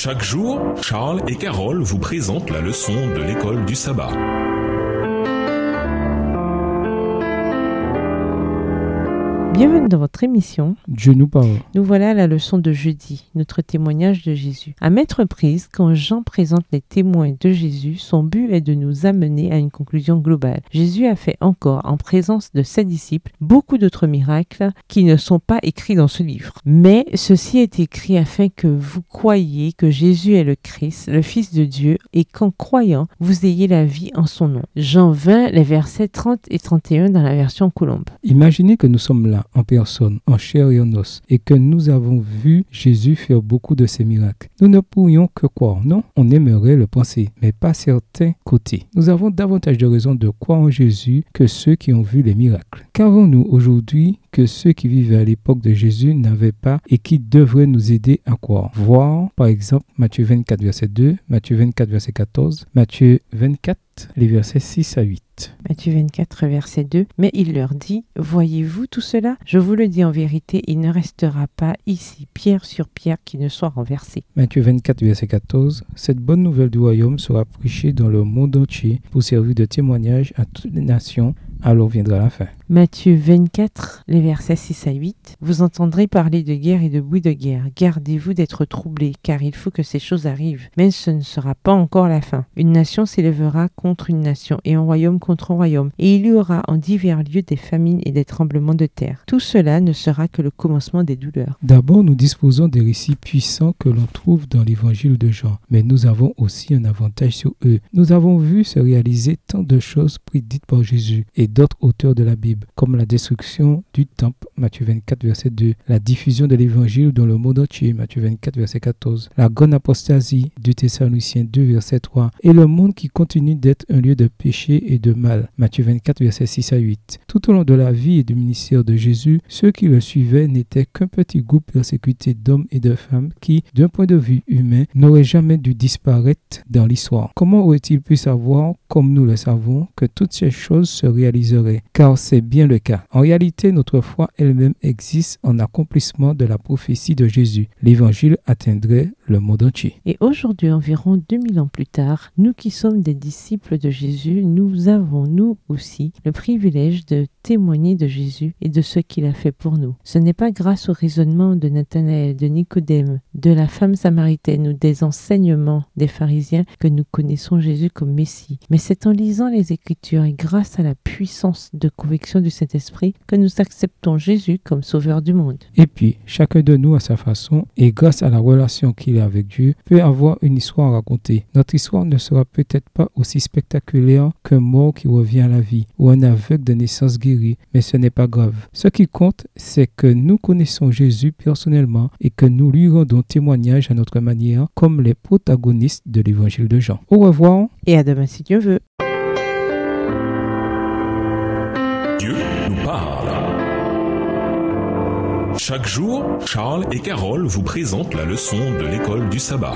Chaque jour, Charles et Carole vous présentent la leçon de l'école du sabbat. Bienvenue dans votre émission. Dieu nous parle. Nous voilà à la leçon de jeudi, notre témoignage de Jésus. À mettre prise, quand Jean présente les témoins de Jésus, son but est de nous amener à une conclusion globale. Jésus a fait encore, en présence de ses disciples, beaucoup d'autres miracles qui ne sont pas écrits dans ce livre. Mais ceci est écrit afin que vous croyiez que Jésus est le Christ, le Fils de Dieu, et qu'en croyant, vous ayez la vie en son nom. Jean 20, les versets 30 et 31 dans la version Colombe. Imaginez que nous sommes là en personne, en chair et en os, et que nous avons vu Jésus faire beaucoup de ces miracles. Nous ne pourrions que croire, non? On aimerait le penser, mais pas certains côtés. Nous avons davantage de raisons de croire en Jésus que ceux qui ont vu les miracles. Qu'avons-nous aujourd'hui que ceux qui vivaient à l'époque de Jésus n'avaient pas et qui devraient nous aider à croire. Voir, par exemple, Matthieu 24, verset 2, Matthieu 24, verset 14, Matthieu 24, les versets 6 à 8. Matthieu 24, verset 2. Mais il leur dit, Voyez-vous tout cela? Je vous le dis en vérité, il ne restera pas ici pierre sur pierre qui ne soit renversée. Matthieu 24, verset 14. Cette bonne nouvelle du royaume sera prêchée dans le monde entier pour servir de témoignage à toutes les nations alors viendra la fin. Matthieu 24, les versets 6 à 8. Vous entendrez parler de guerre et de bruit de guerre. Gardez-vous d'être troublés, car il faut que ces choses arrivent. Mais ce ne sera pas encore la fin. Une nation s'élèvera contre une nation, et un royaume contre un royaume. Et il y aura en divers lieux des famines et des tremblements de terre. Tout cela ne sera que le commencement des douleurs. D'abord, nous disposons des récits puissants que l'on trouve dans l'évangile de Jean. Mais nous avons aussi un avantage sur eux. Nous avons vu se réaliser tant de choses prédites par Jésus et d'autres auteurs de la Bible, comme la destruction du temple, Matthieu 24, verset 2, la diffusion de l'évangile dans le monde entier, Matthieu 24, verset 14, la grande apostasie du Thessaloniciens 2, verset 3, et le monde qui continue d'être un lieu de péché et de mal, Matthieu 24, verset 6 à 8. Tout au long de la vie et du ministère de Jésus, ceux qui le suivaient n'étaient qu'un petit groupe persécuté d'hommes et de femmes qui, d'un point de vue humain, n'auraient jamais dû disparaître dans l'histoire. Comment aurait-il pu savoir, comme nous le savons, que toutes ces choses se réalisent car c'est bien le cas. En réalité, notre foi elle-même existe en accomplissement de la prophétie de Jésus. L'évangile atteindrait le monde entier. Et aujourd'hui, environ 2000 ans plus tard, nous qui sommes des disciples de Jésus, nous avons, nous aussi, le privilège de témoigner de Jésus et de ce qu'il a fait pour nous. Ce n'est pas grâce au raisonnement de Nathanaël, de Nicodème, de la femme samaritaine ou des enseignements des pharisiens que nous connaissons Jésus comme Messie, mais c'est en lisant les Écritures et grâce à la puissance de conviction du Saint-Esprit que nous acceptons Jésus comme Sauveur du monde. Et puis, chacun de nous à sa façon, et grâce à la relation qu'il avec Dieu, peut avoir une histoire à raconter. Notre histoire ne sera peut-être pas aussi spectaculaire qu'un mort qui revient à la vie ou un aveugle de naissance guéri mais ce n'est pas grave. Ce qui compte, c'est que nous connaissons Jésus personnellement et que nous lui rendons témoignage à notre manière comme les protagonistes de l'évangile de Jean. Au revoir. Et à demain si Dieu veut. Dieu nous parle. Chaque jour, Charles et Carole vous présentent la leçon de l'école du sabbat.